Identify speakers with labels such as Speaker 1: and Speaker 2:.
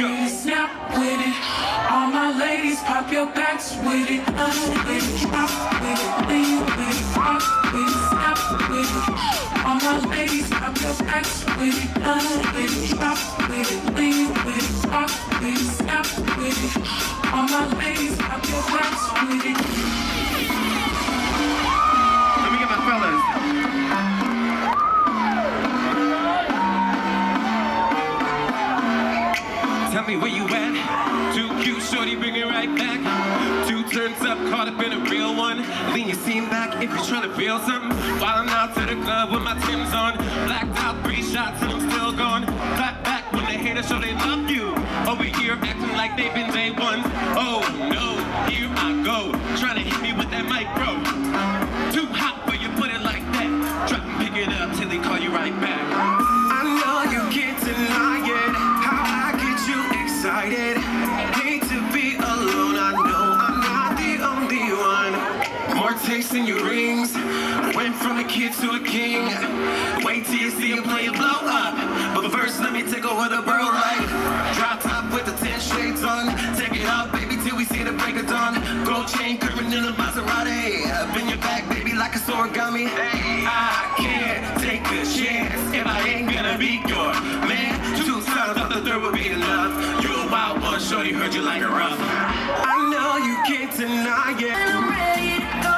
Speaker 1: it, snap with it. All my ladies, pop your backs with it. Uh, with it, drop with it, lean with it, rock with it, snap with it. All my ladies, pop your backs with it. Uh, with it,
Speaker 2: Tell me where you at. Too cute, shorty, bring it right back. Two turns up, caught up in a real one. Lean your seam back if you're trying to feel something. While I'm out to the club with my Tim's on. Blacked out, three shots and I'm still gone. Clap back when they hate haters show they love you. Over here acting like they've been day one. Oh no, here I go.
Speaker 3: In your rings. Went from a kid to a king. Wait till you see him play blow up. But first, let me take over the world like drop top with the ten shades on. Take it up, baby, till we see the break of dawn. Gold chain curving in a Maserati. Up in your back, baby, like a origami. I can't take a chance if I ain't gonna be your man. Two times off the third will be enough. You a wild one, shorty, heard you like a rough. I know you can't deny it.
Speaker 4: I'm ready to go.